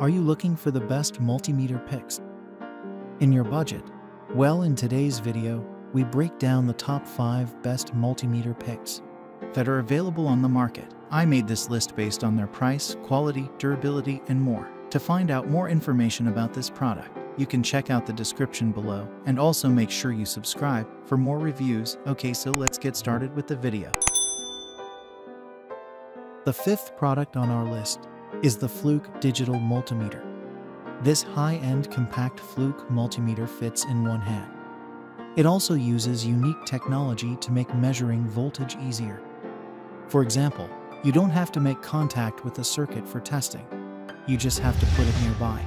Are you looking for the best multimeter picks? In your budget? Well, in today's video, we break down the top 5 best multimeter picks that are available on the market. I made this list based on their price, quality, durability, and more. To find out more information about this product, you can check out the description below and also make sure you subscribe for more reviews. Okay, so let's get started with the video. The fifth product on our list is the Fluke Digital Multimeter. This high-end compact Fluke multimeter fits in one hand. It also uses unique technology to make measuring voltage easier. For example, you don't have to make contact with the circuit for testing. You just have to put it nearby.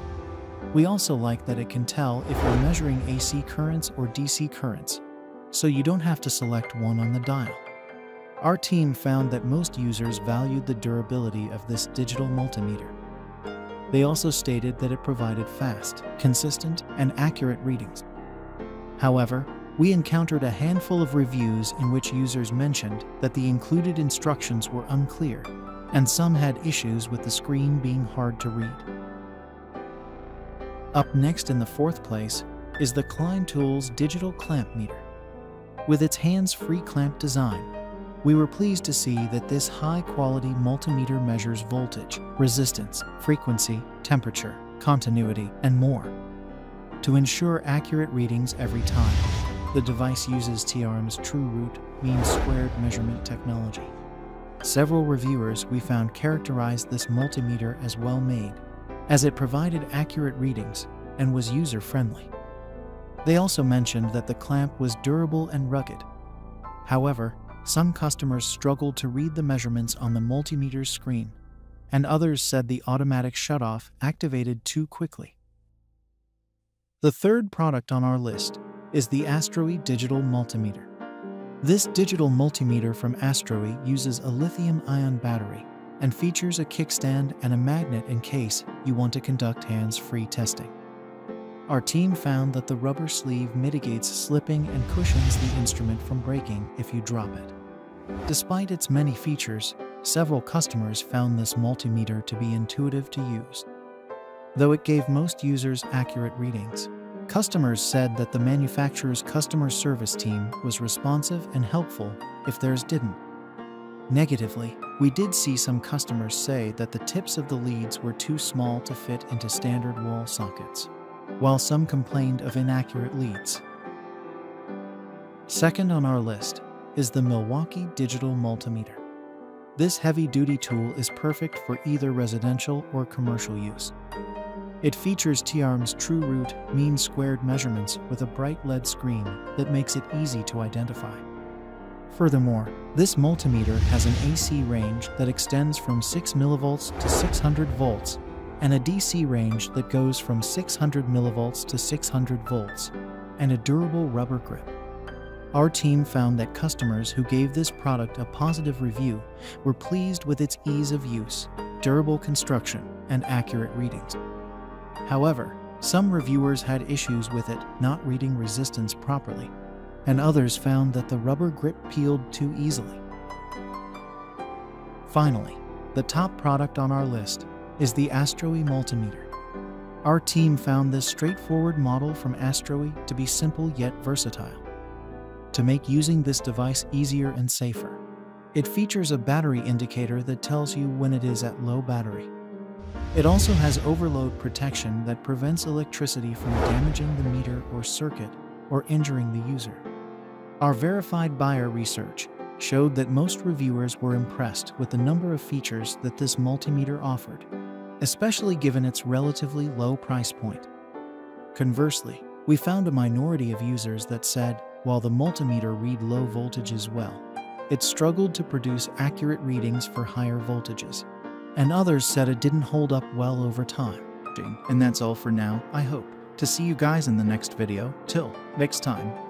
We also like that it can tell if you're measuring AC currents or DC currents, so you don't have to select one on the dial. Our team found that most users valued the durability of this digital multimeter. They also stated that it provided fast, consistent, and accurate readings. However, we encountered a handful of reviews in which users mentioned that the included instructions were unclear, and some had issues with the screen being hard to read. Up next in the fourth place is the Klein Tools Digital Clamp Meter. With its hands-free clamp design, we were pleased to see that this high-quality multimeter measures voltage, resistance, frequency, temperature, continuity, and more. To ensure accurate readings every time, the device uses TRMS True Root mean squared measurement technology. Several reviewers we found characterized this multimeter as well made, as it provided accurate readings and was user-friendly. They also mentioned that the clamp was durable and rugged. However, some customers struggled to read the measurements on the multimeter's screen, and others said the automatic shutoff activated too quickly. The third product on our list is the AstroAI Digital Multimeter. This digital multimeter from AstroAI uses a lithium-ion battery and features a kickstand and a magnet in case you want to conduct hands-free testing. Our team found that the rubber sleeve mitigates slipping and cushions the instrument from breaking if you drop it. Despite its many features, several customers found this multimeter to be intuitive to use. Though it gave most users accurate readings, customers said that the manufacturer's customer service team was responsive and helpful if theirs didn't. Negatively, we did see some customers say that the tips of the leads were too small to fit into standard wall sockets while some complained of inaccurate leads. Second on our list is the Milwaukee Digital Multimeter. This heavy-duty tool is perfect for either residential or commercial use. It features TRMS True Root mean squared measurements with a bright LED screen that makes it easy to identify. Furthermore, this multimeter has an AC range that extends from 6 mV to 600 volts and a DC range that goes from 600 millivolts to 600 volts, and a durable rubber grip. Our team found that customers who gave this product a positive review were pleased with its ease of use, durable construction, and accurate readings. However, some reviewers had issues with it not reading resistance properly, and others found that the rubber grip peeled too easily. Finally, the top product on our list is the AstroAI multimeter. Our team found this straightforward model from AstroAI to be simple yet versatile. To make using this device easier and safer, it features a battery indicator that tells you when it is at low battery. It also has overload protection that prevents electricity from damaging the meter or circuit or injuring the user. Our verified buyer research showed that most reviewers were impressed with the number of features that this multimeter offered especially given its relatively low price point. Conversely, we found a minority of users that said, while the multimeter read low voltages well, it struggled to produce accurate readings for higher voltages. And others said it didn't hold up well over time. And that's all for now, I hope. To see you guys in the next video. Till next time.